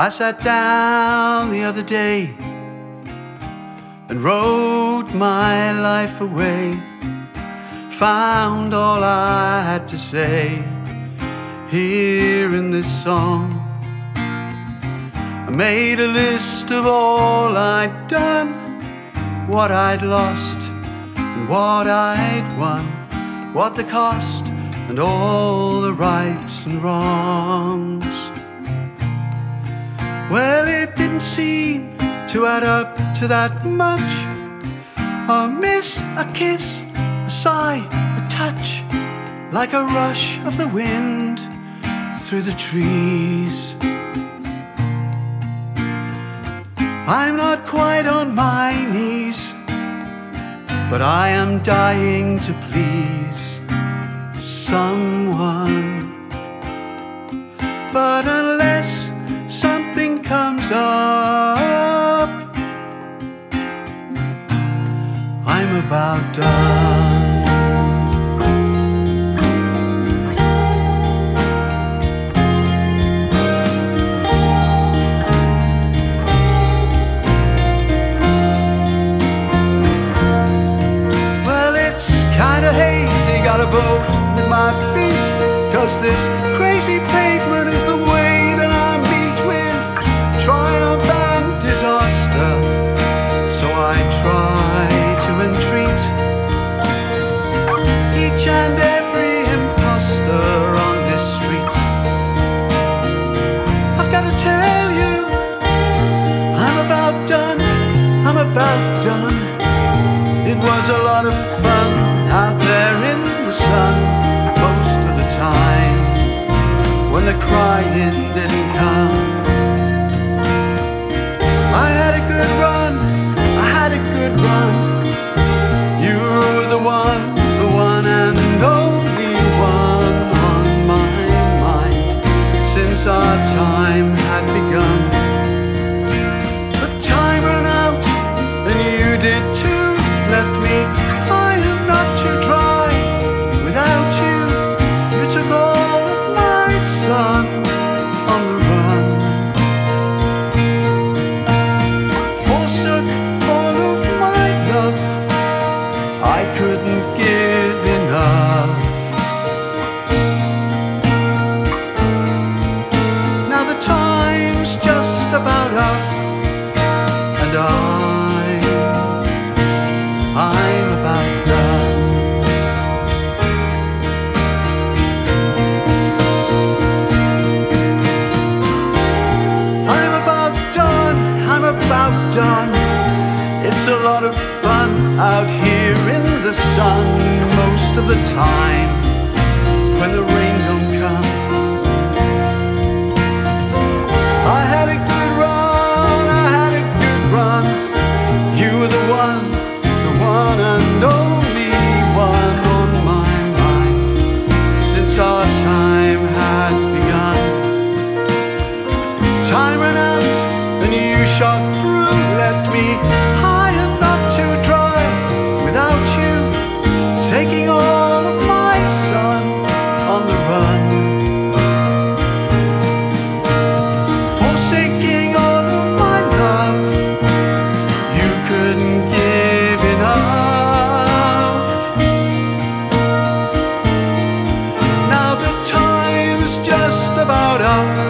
I sat down the other day and wrote my life away. Found all I had to say here in this song. I made a list of all I'd done, what I'd lost, and what I'd won, what the cost, and all the rights and wrongs. Well, it didn't seem to add up to that much. A miss, a kiss, a sigh, a touch, like a rush of the wind through the trees. I'm not quite on my knees, but I am dying to please someone. But unless something up, I'm about done. Well, it's kinda hazy, gotta vote with my feet. Cause this crazy pavement is the about done. It was a lot of fun out there in the sun most of the time when the crying didn't out here in the sun most of the time when the rain don't come. I had a good run, I had a good run. You were the one, the one and only one on my mind since our time had begun. Time ran out and you shot through, left me high. out.